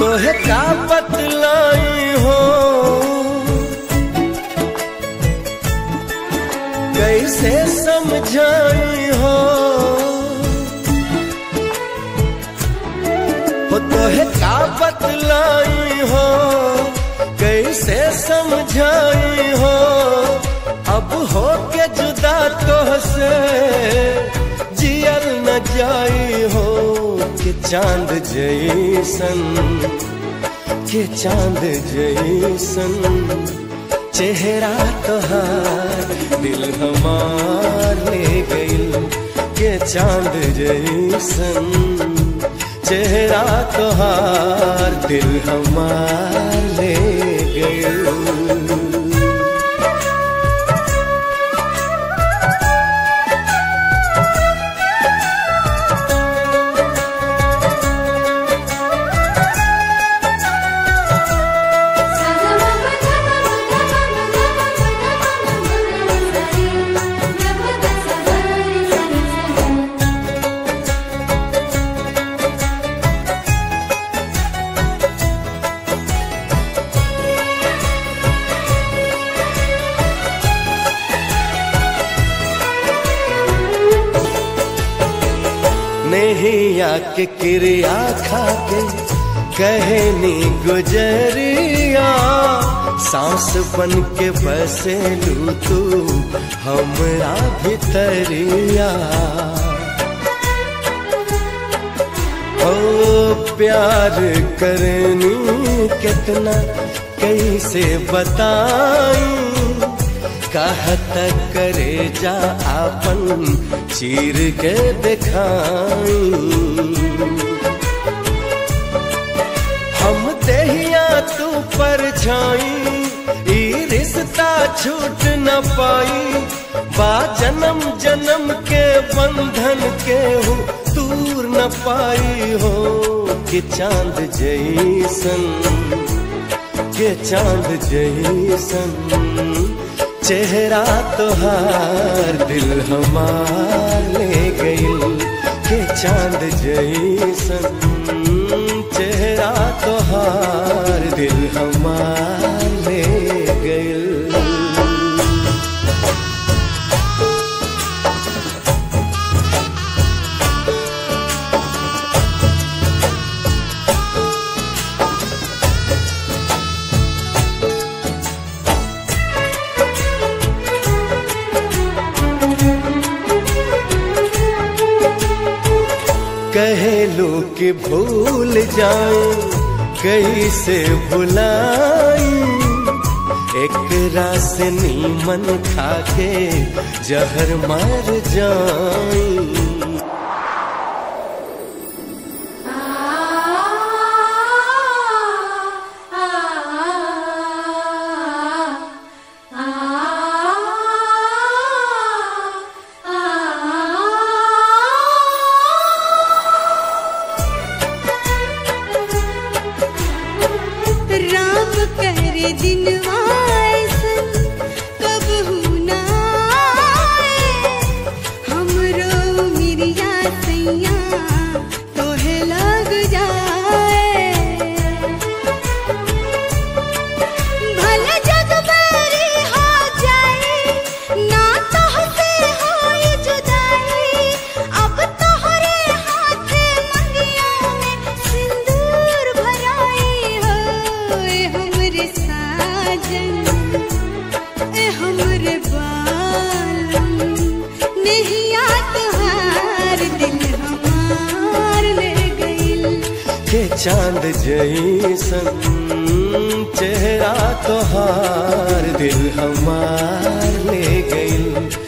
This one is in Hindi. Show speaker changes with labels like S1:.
S1: तोहे का बतलाई हो कैसे समझाई हो हो तोहे का बतलाई हो कैसे समझाई हो अब हो के जुदा तो से जियर न जाई हो के चाँद जैसन, के चाँद जैसन चेहरा तोहार दिल हमार ले गइल के चाँद जैसन चेहरा तोहार दिल हमार नैया के क्रिया खा के कहनी गुजरिया। सांस बन के बसे लू तू हमरा भितरिया। ओ प्यार करनी कितना कैसे बताई? कहत करे जा आपन, चीर के दिखाई। हम देहिया तू पर छाई रिश्ता छूट न पाई। बा जन्म जन्म के बंधन के हो दूर न पाई हो, कि चाँद जैसन, के चाँद जैसन। चेहरा तोहार दिल हमार ले गई के चाँद जैसन। चेहरा तोहार दिल कहे लोग भूल जाए कैसे भुलाई। एक रास खा के जहर मार जाई
S2: दिनवा
S1: के चाँद जैसन चेहरा तोहार दिल हमार ले
S2: हमरे